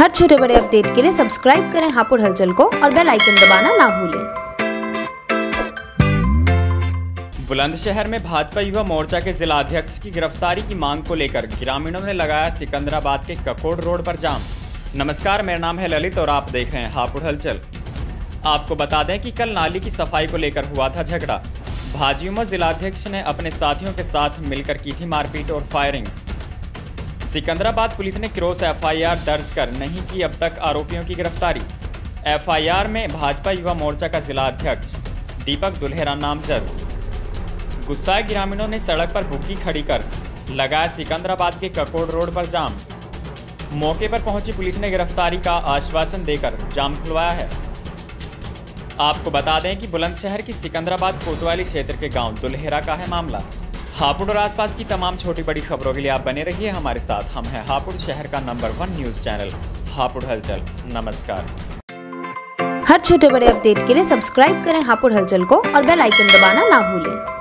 हर छोटे बड़े अपडेट के लिए सब्सक्राइब करें हापुड़ हलचल को और बेल आइकन दबाना ना भूलें। बुलंदशहर में भाजपा युवा मोर्चा के जिला अध्यक्ष की गिरफ्तारी की मांग को लेकर ग्रामीणों ने लगाया सिकंदराबाद के ककोड़ रोड पर जाम। नमस्कार, मेरा नाम है ललित और आप देख रहे हैं हापुड़ हलचल। आपको बता दें कि कल नाली की सफ़ाई को लेकर हुआ था झगड़ा। भाजयुमो जिलाध्यक्ष ने अपने साथियों के साथ मिलकर की थी मारपीट और फायरिंग। सिकंदराबाद पुलिस ने क्रॉस एफआईआर दर्ज कर नहीं की अब तक आरोपियों की गिरफ्तारी। एफआईआर में भाजपा युवा मोर्चा का जिला अध्यक्ष दीपक दुल्हेरा नामजद गुस्साए ग्रामीणों ने सड़क पर बुग्गी खड़ी कर लगाया सिकंदराबाद के ककोड़ रोड पर जाम। मौके पर पहुँची पुलिस ने गिरफ्तारी का आश्वासन देकर जाम खुलवाया है। आपको बता दें कि बुलंदशहर की सिकंदराबाद कोतवाली क्षेत्र के गाँव दुल्हेरा का है मामला। हापुड़ और आसपास की तमाम छोटी बड़ी खबरों के लिए आप बने रहिए। हमारे साथ हम हैं हापुड़, शहर का number one news channel, Hapur Halchal. नमस्कार। हर छोटे बड़े अपडेट के लिए सब्सक्राइब करें हापुड़ हलचल को और बेल आइकन दबाना ना भूलें।